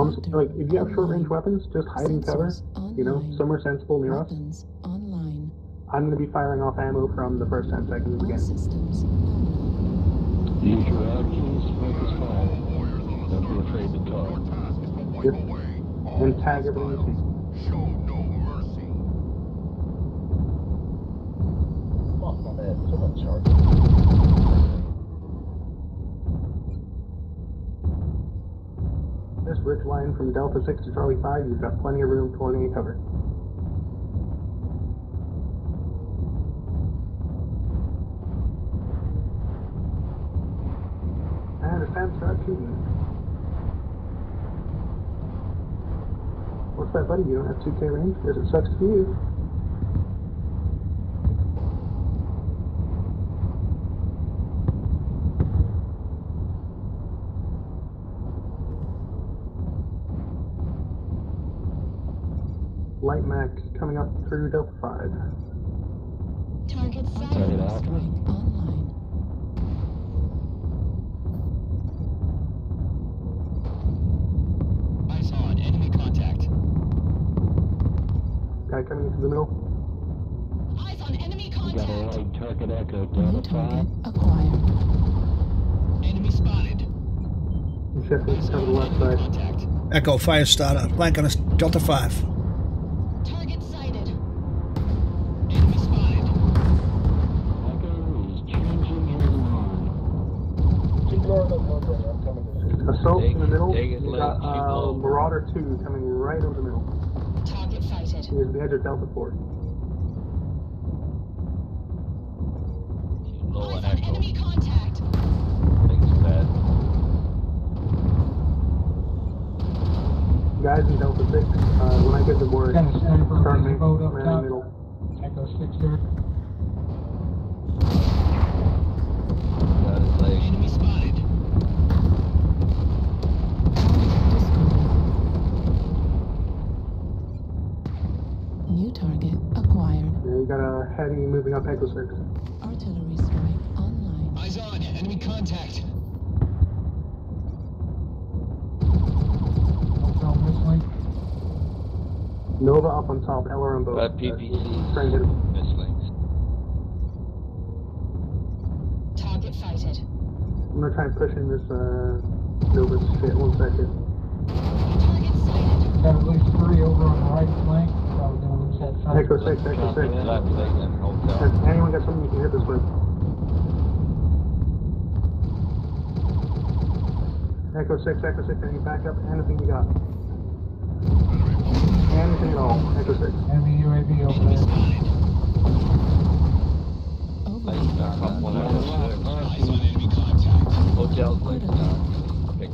Honestly, like if you have short range weapons, just hide in cover. Sensors You know, online. somewhere sensible near us. Weapons online. I'm gonna be firing off ammo from the first 10 seconds All again. systems nominal. Use your actions, focus fire. Don't be afraid to talk. Yep. And tag everything you see. This ridge line from Delta 6 to Charlie 5, you've got plenty of room for any cover. And it's time to start shooting. What's that, buddy? You don't have 2K range? Guess it sucks for you. Light Mech coming up through Delta 5. Target Target cyber active. strike online. Eyes on. Enemy contact. Guy coming into the middle. Eyes on enemy You got a contact. light target echo New Delta target 5. acquired. Enemy spotted. And shifting Eyes to the left side. contact. Echo Firestarter, flank on us, Delta 5. Assault in the middle. take it You got keep uh. Marauder 2 coming right over the middle. Target sighted. He is the edge of Delta 4. She's low on Eyes on echo. enemy contact. Thanks, Pat. Guys in Delta 6, uh, when I get the word, Got a sniper start on the me, boat up man in the top. middle. Echo 6 there. Got his leg. Enemy spotted. New target acquired. Yeah, you got a heavy moving up Echo 6. Nova up on top, LRM boat. Got Uh, PPCs. try and get him. Mislings. Target sighted. I'm gonna try and push in this, uh, Nova's shit. One second. Target sighted. Got at least three over on the right flank. Probably gonna lose that fight. Echo 6, Echo 6. that. Left leg and hold Has anyone got something you can hit this with? Echo 6, Echo 6, any backup? Anything you got? Anything at all? Echo 6. Enemy UAV over Enemy there. spotted. Overwatch. Lights down. Up one out. Eyes on enemy contact. Hotel's lights down. Pick.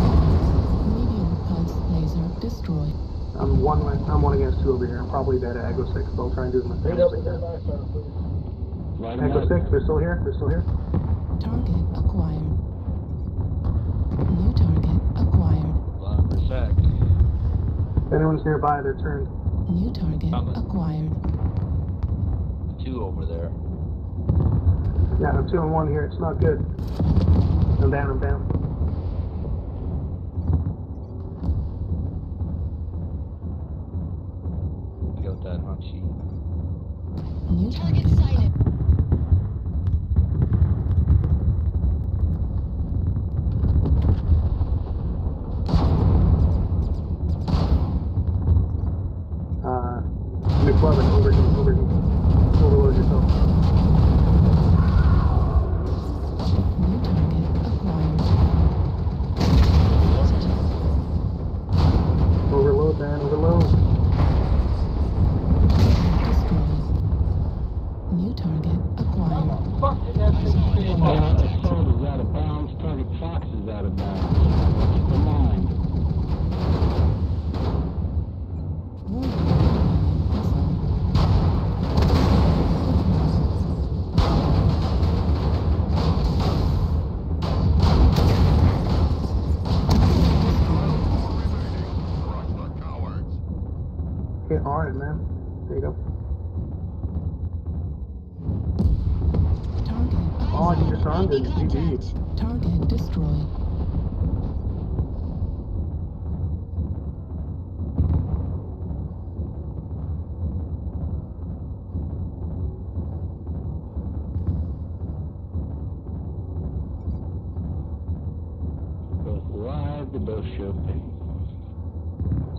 Medium pulse laser destroyed. I'm one, I'm one against two over here. I'm probably dead at Echo 6, but I'll try and do as much damage as I can. Light Echo 6, they're still here? They're still here? Target acquired. New target acquired. Line for sec. If anyone's nearby, they're turned. New target Coming. acquired. Two over there. Yeah, I'm two and one here. It's not good. I'm down, I'm down. Got that hunchy. New Target target sighted. Eleven, over to over to over. Okay, alright, man. There you go. Target Oh, you disarmed it. Enemy GG. contact. Target destroyed. Both live to both champagne.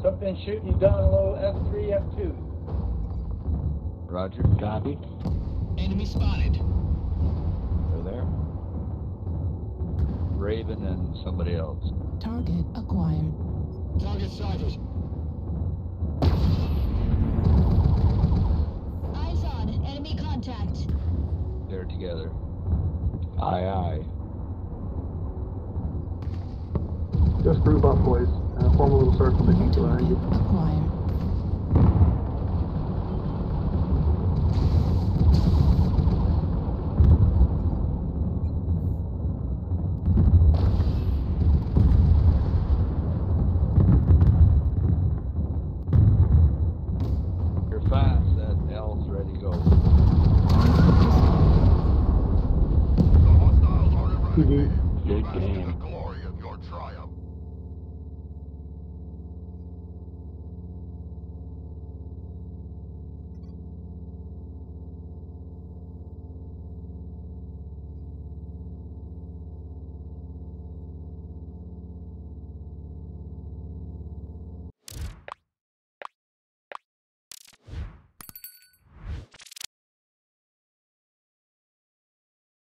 Something shooting down low F3, F2. Roger. Copy. Enemy spotted. They're there. Raven and somebody else. Target acquired. Target sighted. Eyes on. Enemy contact. They're together. Aye, aye. Just group up, boys. Form a little circle to New keep behind you. acquired. You're fast. That L's ready to go. Good game.